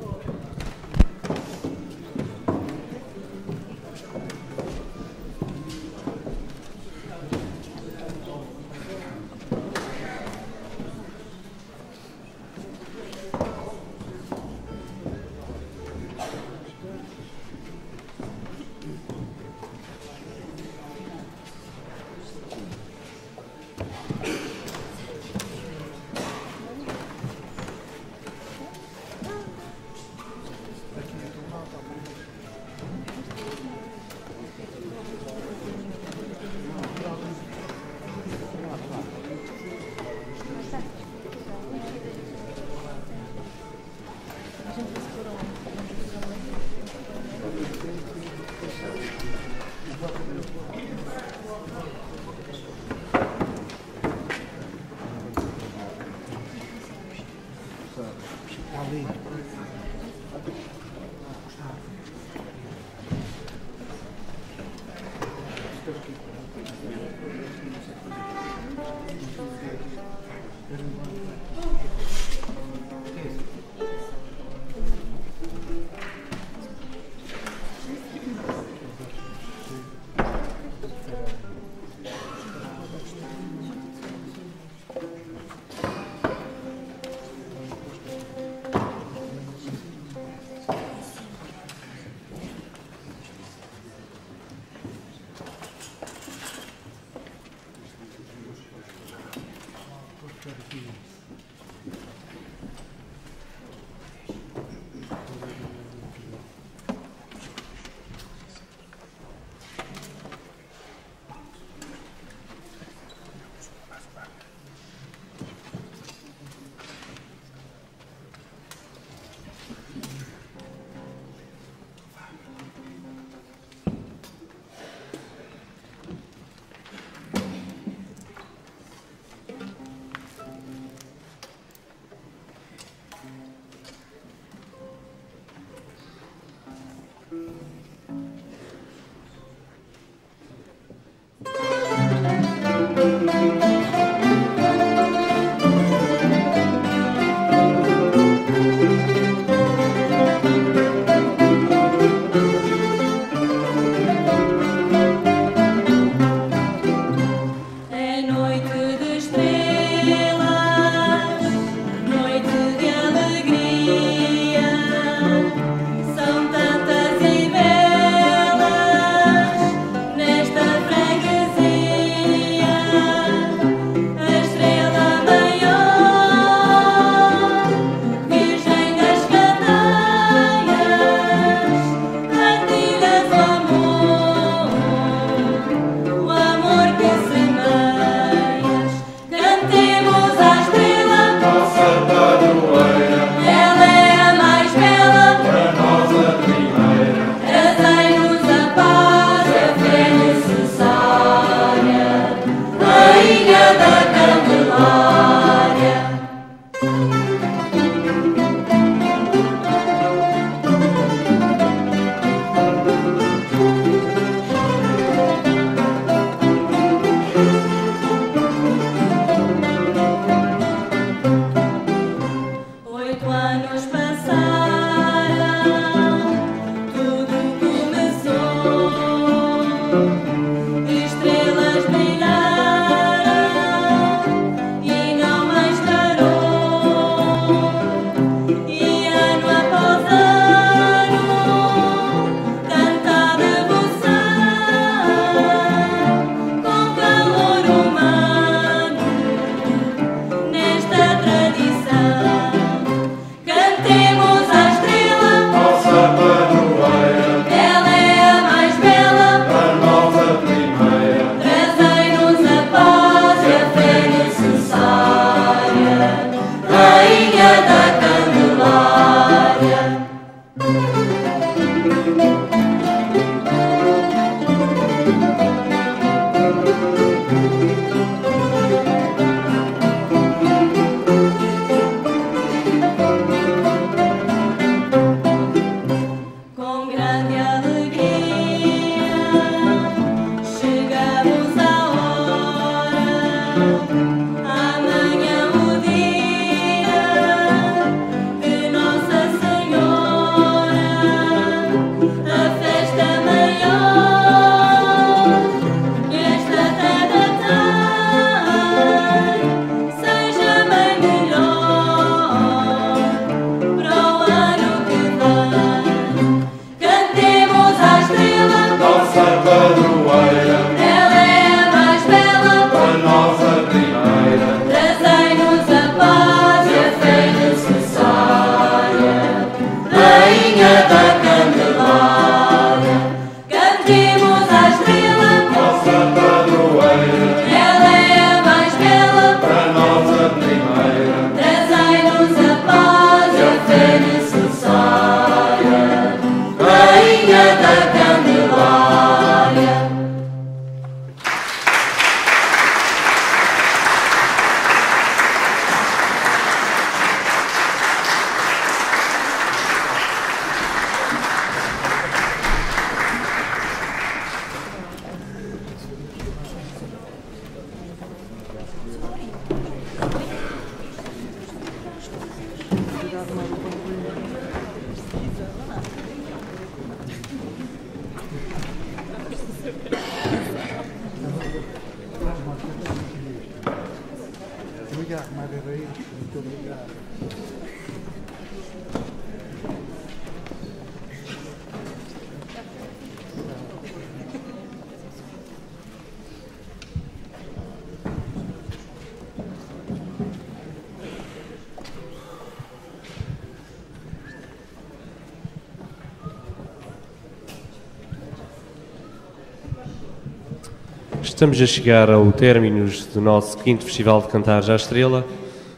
Estamos a chegar ao término do nosso quinto Festival de Cantares à Estrela.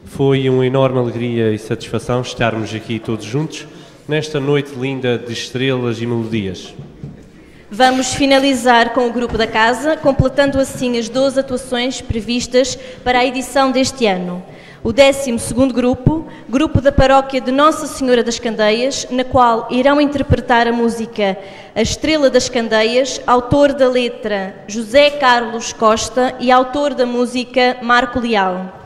Foi uma enorme alegria e satisfação estarmos aqui todos juntos nesta noite linda de estrelas e melodias. Vamos finalizar com o grupo da casa, completando assim as 12 atuações previstas para a edição deste ano. O 12º grupo, grupo da paróquia de Nossa Senhora das Candeias, na qual irão interpretar a música A Estrela das Candeias, autor da letra José Carlos Costa e autor da música Marco Leal.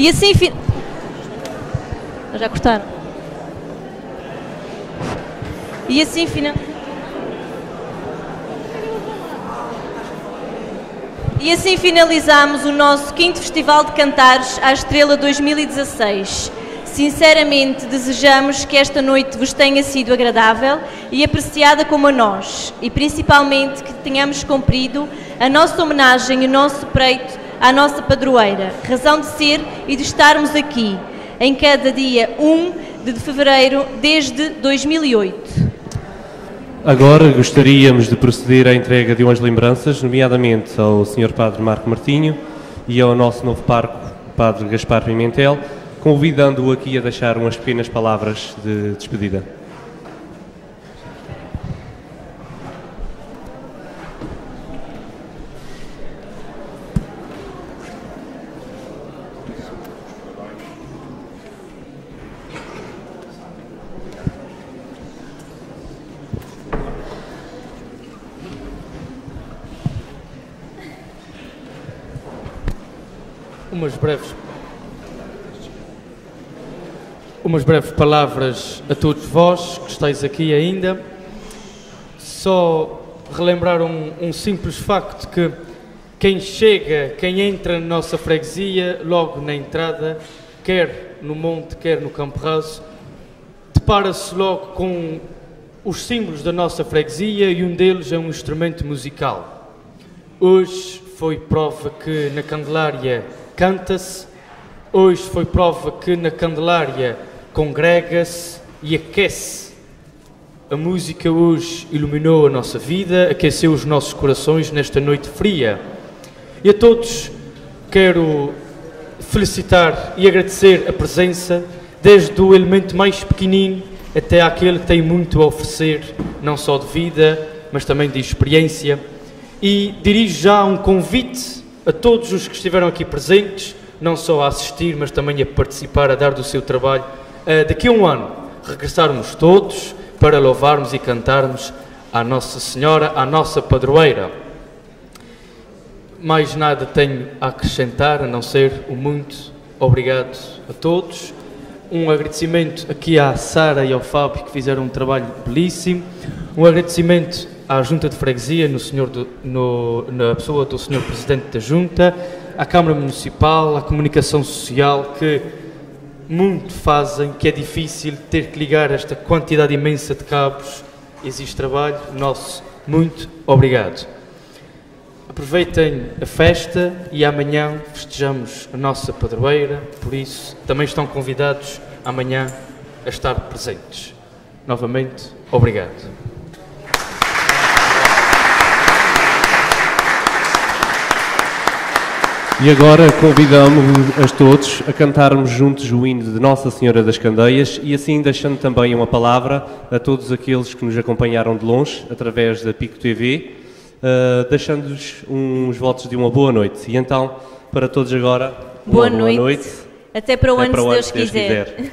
E assim. Fi... Já cortaram. E assim final. E assim finalizamos o nosso quinto Festival de Cantares à Estrela 2016. Sinceramente, desejamos que esta noite vos tenha sido agradável e apreciada como a nós, e principalmente que tenhamos cumprido a nossa homenagem e o nosso preito à nossa padroeira, razão de ser e de estarmos aqui, em cada dia 1 de fevereiro desde 2008. Agora gostaríamos de proceder à entrega de umas lembranças, nomeadamente ao Sr. Padre Marco Martinho e ao nosso novo parco, Padre Gaspar Pimentel, convidando-o aqui a deixar umas pequenas palavras de despedida. Umas breves umas breves palavras a todos vós que estáis aqui ainda. Só relembrar um, um, simples facto que quem chega, quem entra na nossa freguesia, logo na entrada, quer no monte, quer no campo raso, depara-se logo com os símbolos da nossa freguesia e um deles é um instrumento musical. Hoje foi prova que na Candelária canta-se, hoje foi prova que na Candelária congrega-se e aquece. A música hoje iluminou a nossa vida, aqueceu os nossos corações nesta noite fria. E a todos quero felicitar e agradecer a presença, desde o elemento mais pequenino até aquele que tem muito a oferecer, não só de vida, mas também de experiência. E dirijo já um convite a todos os que estiveram aqui presentes, não só a assistir, mas também a participar, a dar do seu trabalho daqui a um ano regressarmos todos para louvarmos e cantarmos à Nossa Senhora, à nossa padroeira. Mais nada tenho a acrescentar a não ser o muito obrigado a todos. Um agradecimento aqui à Sara e ao Fábio que fizeram um trabalho belíssimo. Um agradecimento à Junta de Freguesia, no senhor do, no, na pessoa do Senhor Presidente da Junta, à Câmara Municipal, à Comunicação Social que muito fazem que é difícil ter que ligar esta quantidade imensa de cabos. Existe trabalho nosso. Muito obrigado. Aproveitem a festa e amanhã festejamos a nossa padroeira, por isso também estão convidados amanhã a estar presentes. Novamente, obrigado. E agora convidamos a todos a cantarmos juntos o hino de Nossa Senhora das Candeias e assim deixando também uma palavra a todos aqueles que nos acompanharam de longe através da Pico TV, uh, eh, deixando-lhes uns votos de uma boa noite. E então, para todos agora, boa, boa noite. noite. Até para o ano, se Deus, Deus quiser. quiser.